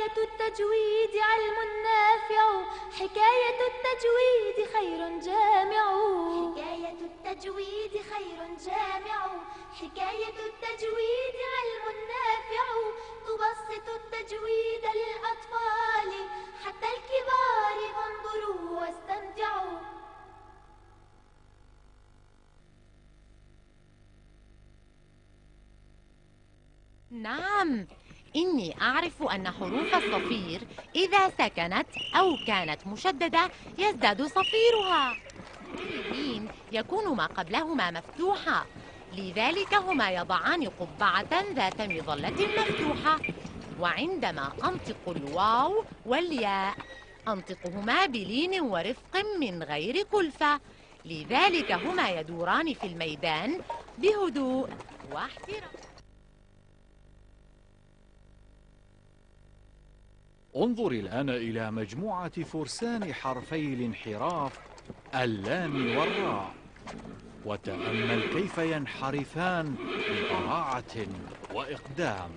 حكاية التجويد علم نافع. حكاية التجويد خير جامع. حكاية التجويد خير جامع. حكاية التجويد علم نافع. تبسط التجويد للأطفال حتى الكبار فانظروا واستمتعوا. نعم. إني أعرف أن حروف الصفير إذا سكنت أو كانت مشددة يزداد صفيرها. حين يكون ما قبلهما مفتوحا لذلك هما يضعان قبعة ذات مظلة مفتوحة وعندما أنطق الواو والياء أنطقهما بلين ورفق من غير كلفة لذلك هما يدوران في الميدان بهدوء واحترام. انظر الآن إلى مجموعة فرسان حرفي الانحراف اللام والراء وتأمل كيف ينحرفان ببراعة وإقدام.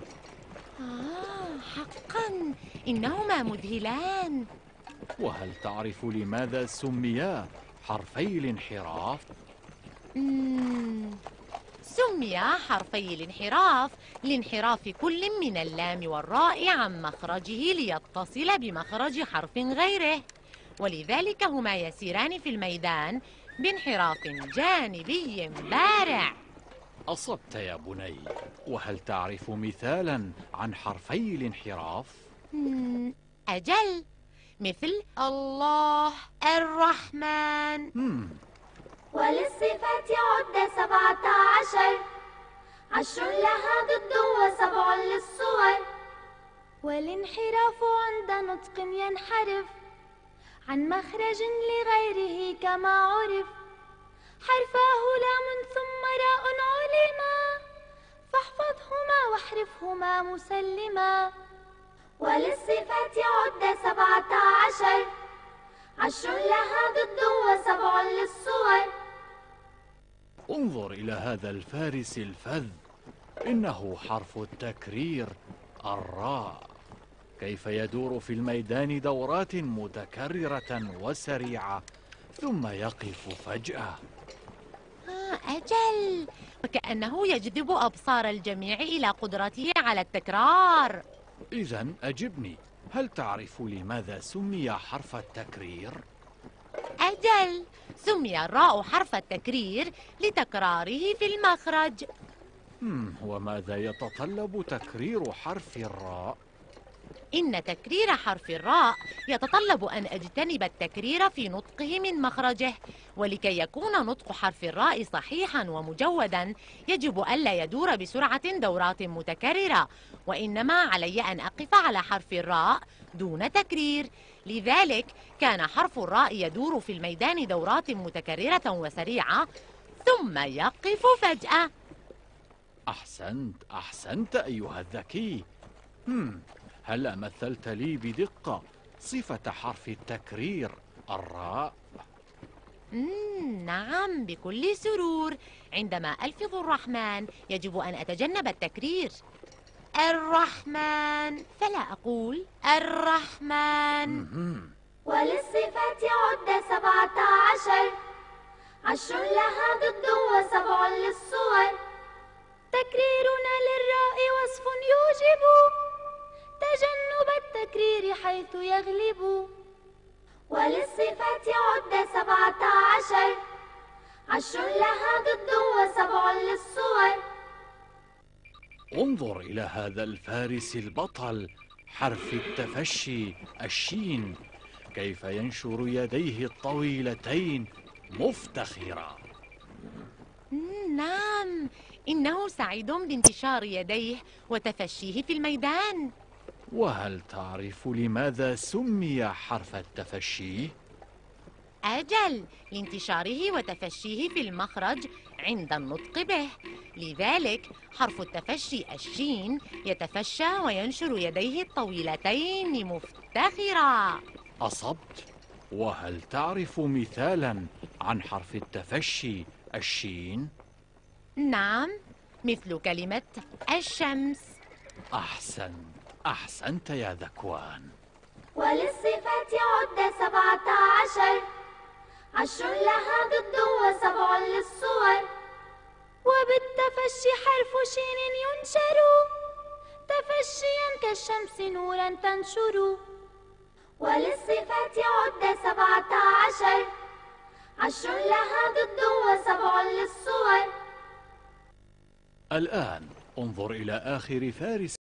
آه حقا. إنهما مذهلان. وهل تعرف لماذا سميا حرفي الانحراف؟ سمي حرفي الانحراف لانحراف كل من اللام والراء عن مخرجه ليتصل بمخرج حرف غيره ولذلك هما يسيران في الميدان بانحراف جانبي بارع أصبت يا بني وهل تعرف مثالا عن حرفي الانحراف؟ أجل مثل الله الرحمن مم. وللصفات والانحراف عند نطق ينحرف عن مخرج لغيره كما عرف. حرفاه لام ثم راء علما فاحفظهما واحرفهما مسلما. وللصفات عد سبعة عشر عشر لها ضد وسبع للصور. انظر إلى هذا الفارس الفذ إنه حرف التكرير الراء. كيف يدور في الميدان دورات متكررة وسريعة ثم يقف فجأة. آه أجل. وكأنه يجذب أبصار الجميع إلى قدرته على التكرار. إذا أجبني. هل تعرف لماذا سمي حرف التكرير؟ أجل. سمي الراء حرف التكرير لتكراره في المخرج. وماذا يتطلب تكرير حرف الراء؟ إن تكرير حرف الراء يتطلب أن أجتنب التكرير في نطقه من مخرجه ولكي يكون نطق حرف الراء صحيحا ومجودا يجب ألا يدور بسرعة دورات متكررة وإنما علي أن أقف على حرف الراء دون تكرير. لذلك كان حرف الراء يدور في الميدان دورات متكررة وسريعة ثم يقف فجأة. أحسنت أحسنت أيها الذكي. هم. هل مثلت لي بدقة صفة حرف التكرير الراء؟ نعم بكل سرور. عندما ألفظ الرحمن يجب أن أتجنب التكرير. الرحمن. فلا أقول الرحمن. مهم. وللصفات عد سبعة عشر. عشر لها ضد وسبع للصور تكريرنا حيث يغلب. وللصفات عد سبعة عشر. عشر لها ضد وسبع للصور. انظر إلى هذا الفارس البطل حرف التفشي الشين. كيف ينشر يديه الطويلتين مفتخرا. نعم. إنه سعيد بانتشار يديه وتفشيه في الميدان. وهل تعرف لماذا سمي حرف التفشي؟ أجل لانتشاره وتفشيه في المخرج عند النطق به. لذلك حرف التفشي الشين يتفشى وينشر يديه الطويلتين مفتخرا. أصبت؟ وهل تعرف مثالا عن حرف التفشي الشين؟ نعم مثل كلمة الشمس. أحسن أحسنت يا ذكوان. وللصفات عد سبعة عشر. عشر لها ضد وسبع للصور. وبالتفشي حرف شين ينشر. تفشيا كالشمس نورا تنشر. وللصفات عد سبعة عشر. عشر لها ضد وسبع للصور. الآن انظر إلى آخر فارس.